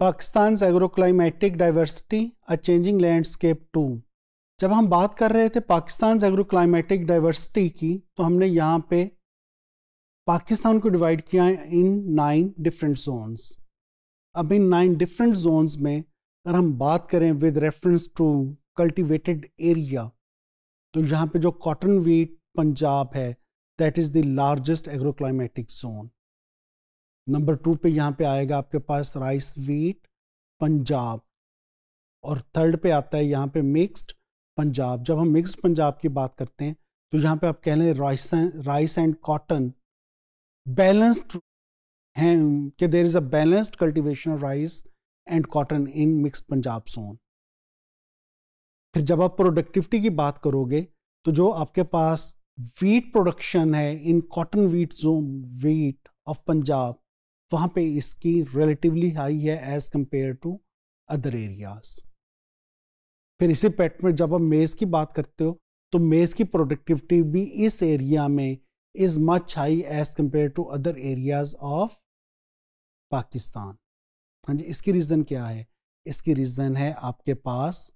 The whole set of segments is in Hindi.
Pakistan agroclimatic diversity a changing landscape to जब हम बात कर रहे थे पाकिस्तान एग्रोक्लाइमेटिक डाइवर्सिटी की तो हमने यहाँ पे पाकिस्तान को डिवाइड किया है इन नाइन डिफरेंट जोन्स अब इन नाइन डिफरेंट जोन्स में अगर हम बात करें with reference to cultivated area तो यहाँ पे जो कॉटन वीट पंजाब है that is the largest agroclimatic zone number two पे यहाँ पे आएगा आपके पास राइस, वीट, पंजाब। और थर्ड पे आता है यहाँ पे मिक्स्ड पंजाब। जब हम मिक्स्ड पंजाब की बात करते हैं तो यहाँ पे आप कह लें rice rice and cotton. Balanced हैं कि there is a balanced cultivation of rice and cotton in mix Punjab zone फिर जब आप प्रोडक्टिविटी की बात करोगे तो जो आपके पास वीट प्रोडक्शन है in cotton wheat zone wheat of Punjab वहाँ पे इसकी रिलेटिवली हाई है as compare to other areas फिर इसी पेट में जब आप मेज़ की बात करते हो तो मेज़ की प्रोडक्टिविटी भी इस एरिया में is much high as compare to other areas of Pakistan हाँ जी, इसकी रीज़न क्या है? इसकी रीज़न है आपके पास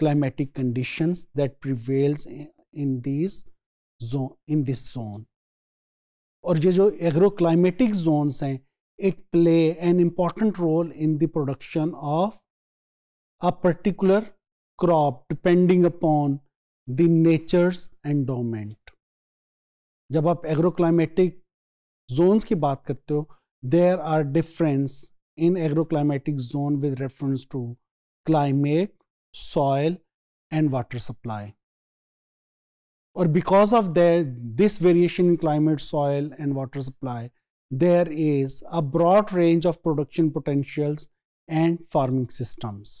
climatic conditions that prevails in this zone in this zone और ये जो एग्रो क्लाइमेटिक जोन्स हैं it play an important role in the production of a particular crop depending upon the nature's endowment जब आप एग्रोक्लाइमेटिक जोन्स की बात करते हो there are difference in agroclimatic zone with reference to climate soil and water supply और because of this variation in climate soil and water supply there is a broad range of production potentials and farming systems.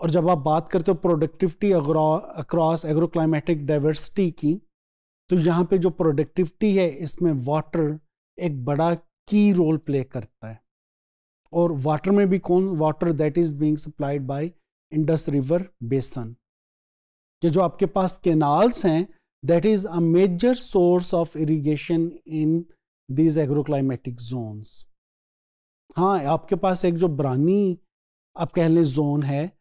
और जब आप बात करते हो प्रोडक्टिविटी अक्रॉस एग्रोक्लाइमेटिक डाइवर्सिटी की तो यहाँ पे जो प्रोडक्टिविटी है, इसमें वाटर एक बड़ा की रोल प्ले करता है और वाटर में भी कौन water that is being supplied by Indus river basin कि जो आपके पास केनाल्स हैं that is a major source of irrigation in these agroclimatic zones. हाँ आपके पास एक जो बरानी, आप कह लें जोन है,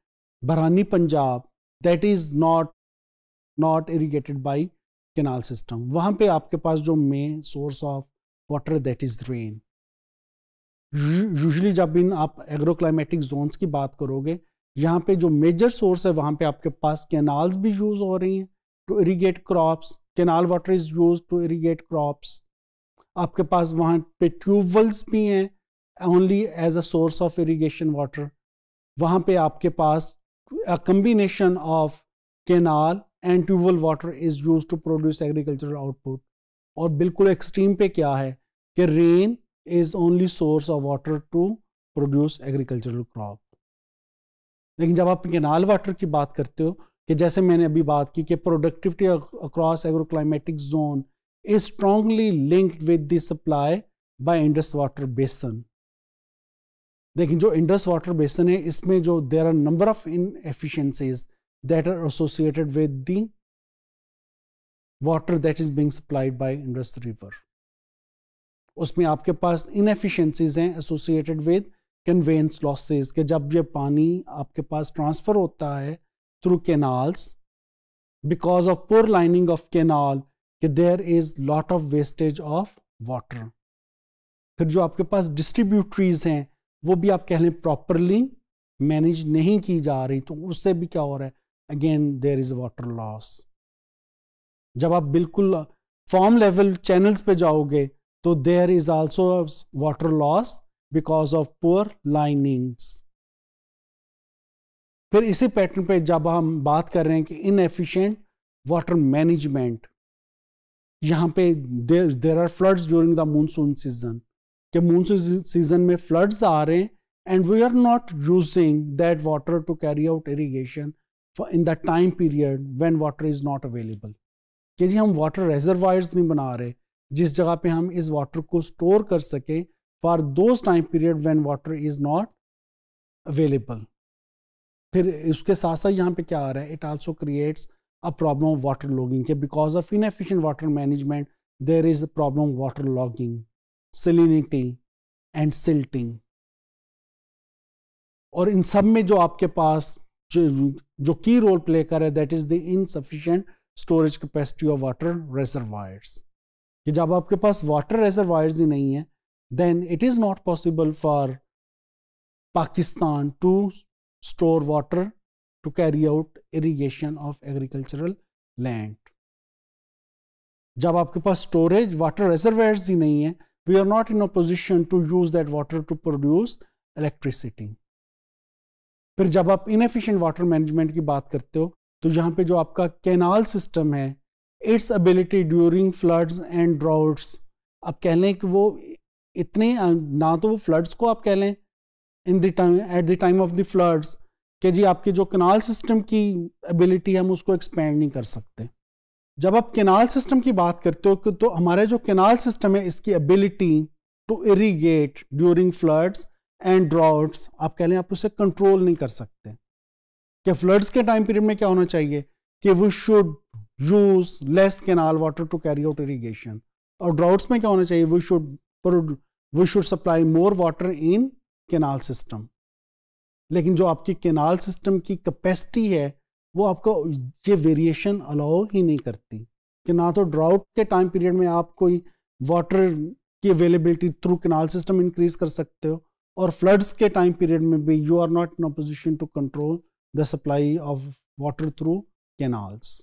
Barani Punjab that is not not irrigated by canal system वहाँ पे आपके पास जो main source of water that is rain usually जब इन आप एग्रोक्लाइमेटिक जोन्स की बात करोगे, यहाँ पे जो मेजर सोर्स है, वहाँ पे आपके पास कैनाल्स भी यूज़ हो रही हैं to irrigate crops canal water is use to irrigate crops आपके पास वहाँ पे ट्यूबवेल्स भी हैं only as a source of irrigation water वहाँ पे आपके पास a combination of canal and tubewell water is use to produce agricultural output और बिल्कुल एक्सट्रीम पे क्या है? कि rain is only source of water to produce agricultural crop लेकिन जब आप केनाल वाटर की बात करते हो कि जैसे मैंने अभी बात की कि productivity across agroclimatic zone is strongly linked with the supply by Indus water basin लेकिन जो इंडस वाटर बेसन है, इसमें जो there are number of inefficiencies that are associated with the water that is being supplied by Indus river उसमें आपके पास इन इनएफिशिएंसीज हैं एसोसिएटेड विद कन्वेंस लॉसेस के जब ये पानी आपके पास ट्रांसफ़र होता है through canals, because of poor lining of canal, कि there is lot of wastage of water. फिर जो आपके पास डिस्ट्रीब्यूटरीज हैं, वो भी आप कह लें प्रॉपरली मैनेज नहीं की जा रही तो उससे भी क्या हो रहा है? Again there is water loss जब आप बिल्कुल फॉर्म लेवल चैनल्स पे जाओगे तो there is also water loss because of poor linings फिर इसी पैटर्न पे जब हम बात कर रहे हैं कि इन एफिशिएंट वाटर मैनेजमेंट यहाँ पे there there are floods during the monsoon season कि मानसून सीज़न में फ्लड्स आ रहे हैं and we are not using that water to carry out irrigation in the time period when water is not available कि जी हम वाटर रिजर्वायर्स नहीं बना रहे, जिस जगह पे हम इस वाटर को स्टोर कर सकें for those time period when water is not available फिर उसके साथ साथ यहाँ पे क्या आ रहा है? It also creates a problem of water logging के because of inefficient water management there is a problem water logging salinity and silting और इन सब में जो आपके पास जो जो की रोल प्ले कर रहा है that is the insufficient storage capacity of water reservoirs कि जब आपके पास वाटर रेजरवायर्स ही नहीं है then it is not possible for Pakistan to store water to carry out irrigation of agricultural land जब आपके पास स्टोरेज वाटर रिजर्वेयर्स ही नहीं है we are not in a position to use that water to produce electricity फिर जब आप इनएफिशिएंट वाटर मैनेजमेंट की बात करते हो तो यहाँ पे जो आपका कैनाल सिस्टम है its ability during floods and droughts आप कह लें कि वो इतने, ना तो वो फ्लड्स को आप कह लें in time at the time of the floods कि जी आपके जो कनाल सिस्टम की एबिलिटी है, हम उसको एक्सपेंड नहीं कर सकते। जब आप केनाल सिस्टम की बात करते हो तो हमारे जो केनाल सिस्टम है, इसकी ability to irrigate during floods and droughts आप कह लें, आप उसे कंट्रोल नहीं कर सकते। कि फ्लड्स के टाइम पीरियड में क्या होना चाहिए? कि we should use less canal water to carry out irrigation और ड्राउट्स में क्या होना चाहिए? We should we should supply more water in canal system लेकिन जो आपकी केनाल सिस्टम की कैपेसिटी है, वो आपको ये वेरिएशन अलाउ ही नहीं करती कि ना तो ड्राउट के टाइम पीरियड में आप कोई वाटर की availability through canal system increase कर सकते हो और फ्लड्स के टाइम पीरियड में भी you are not in a position to control the supply of water through canals